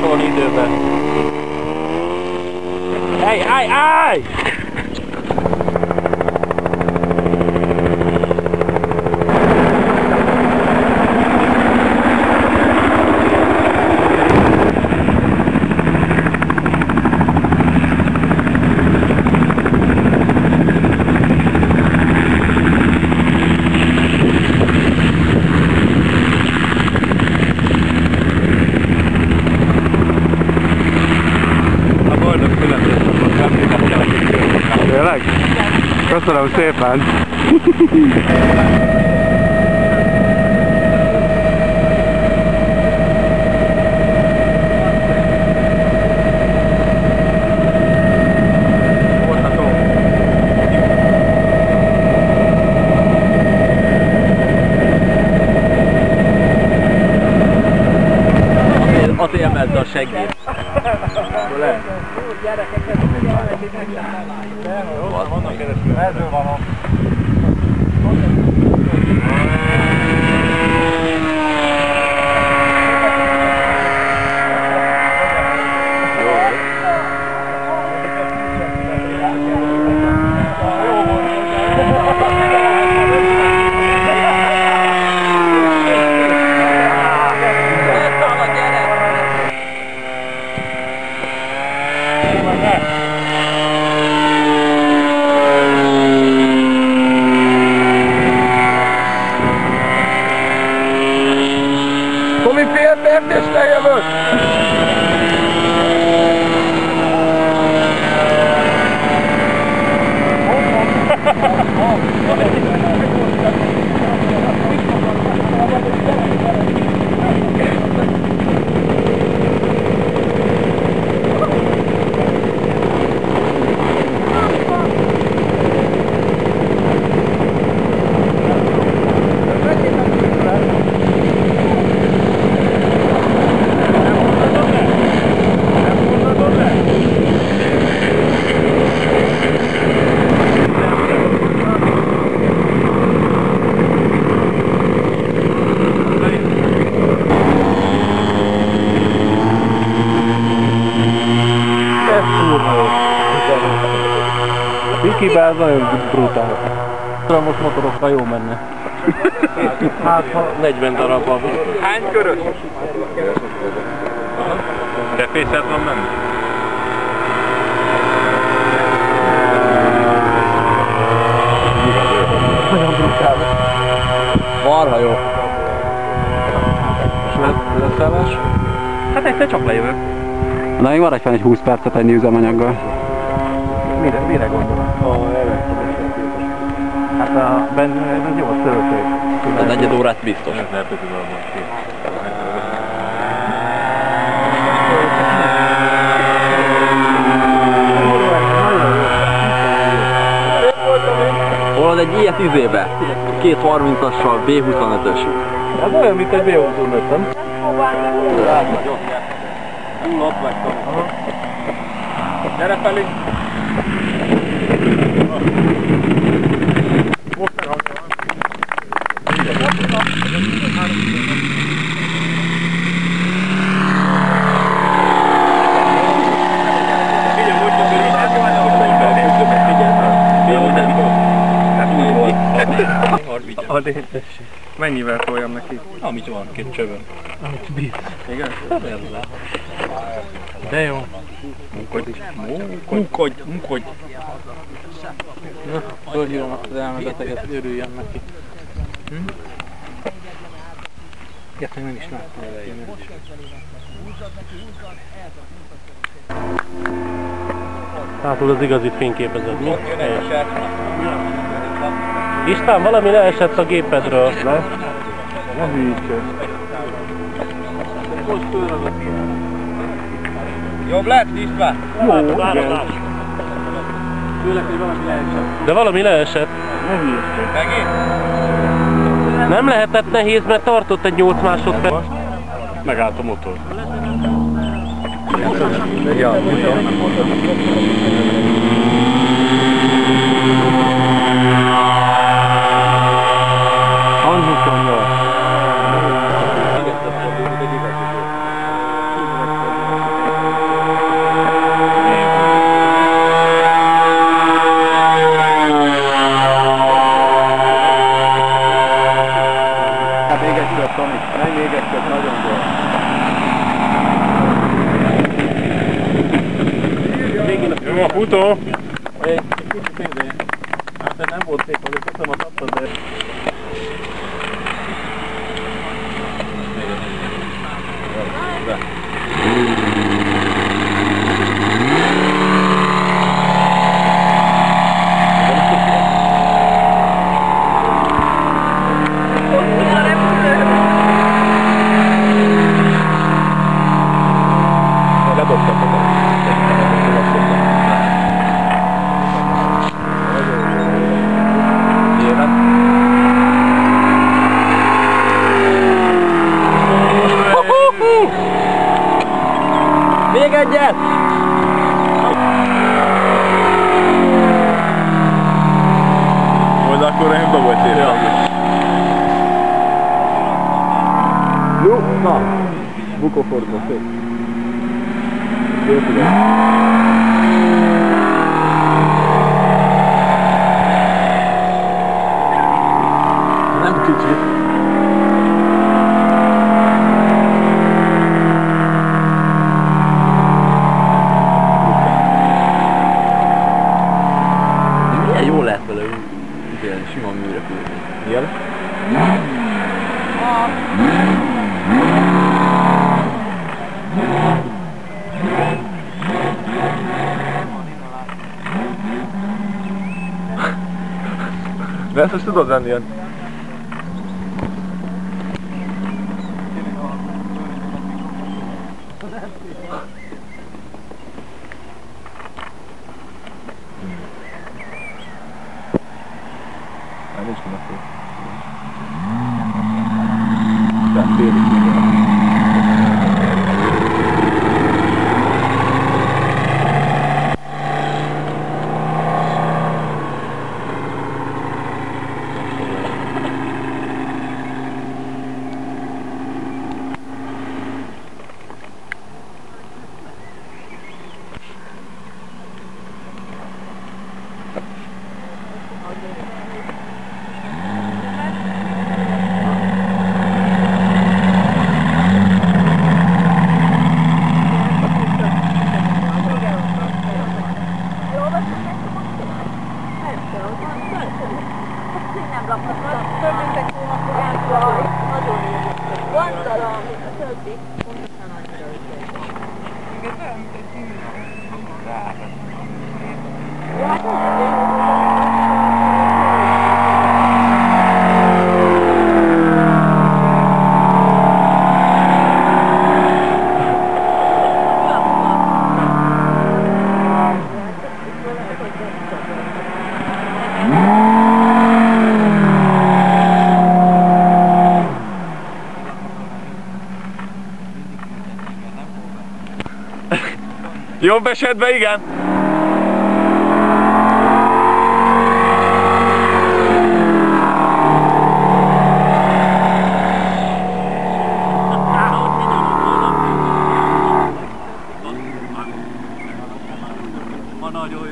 Can't even. Hey, hey, hey! Köszönöm szépen! Yeah. Pikibe ez nagyon brutál. Most motorokkal jó menne. Hát ha 40 darab van. Hány körös? De van menni? Nagyon brutál. Marha jó. És lesz, leszeles? Hát egyszer csak lejövök. Na még maradj fel egy 20 percet ennyi üzemanyaggal. Mire, mire gondolod? A Hát a, benne ez jó, szöröség. A negyed órát biztos. Hol egy ilyet izébe? Két 30-assal, B25-ös. Ez olyan, mint egy B25, nem? Ott vagy, Gyere felé! A létesség. Mennyivel toljam neki? Amit van, két csövön. Amit bíz. Igen? De jó. Munkodj, munkodj, munkodj. Na, fölhívom az elmebeteget, örüljem neki. Hm? Ilyet még nem is láttam elején. Hátul az igazit fényképezed, mi? István, valami leesett a gépedről. Le? Ne hűítsd. Jobb lett, István? Jó, igen. Választás. Főleg, hogy valami leesett. De valami leesett. Ne hülyeskedj. Megint? Nem lehetett nehéz, mert tartott egy 8 másodperc. Megállt a motor. Ja, Han Futó! Egy kicsit ide. Hát de nem volt szép, azért köszönöm a tapsot, de... egyet! Majd akkor rendben volt szép. Ja. Jó, na. Bukóforduló, szép. Jó De ezt most tudod venni ilyen. Nem, nincs benne fél. Nem, félig minden. Nem lapnak, fölmentek volna fogásba, nagyon jó. Gondolom, a többi. Pontosan annyira ügyes. Ja, hát ez Jobb esetben igen. Ma nagyon